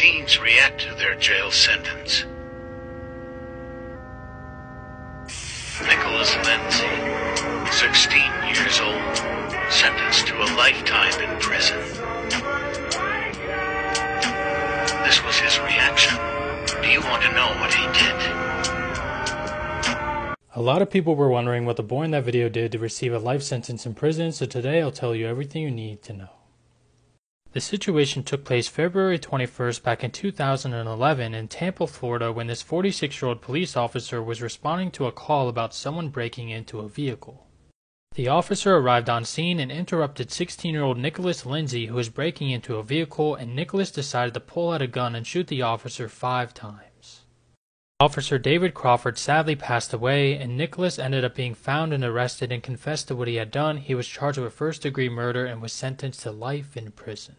teens react to their jail sentence. Nicholas Lindsey, 16 years old, sentenced to a lifetime in prison. This was his reaction. Do you want to know what he did? A lot of people were wondering what the boy in that video did to receive a life sentence in prison, so today I'll tell you everything you need to know. The situation took place February 21st back in 2011 in Tampa, Florida when this 46 year old police officer was responding to a call about someone breaking into a vehicle. The officer arrived on scene and interrupted 16 year old Nicholas Lindsey who was breaking into a vehicle and Nicholas decided to pull out a gun and shoot the officer five times. Officer David Crawford sadly passed away, and Nicholas ended up being found and arrested and confessed to what he had done. He was charged with first degree murder and was sentenced to life in prison.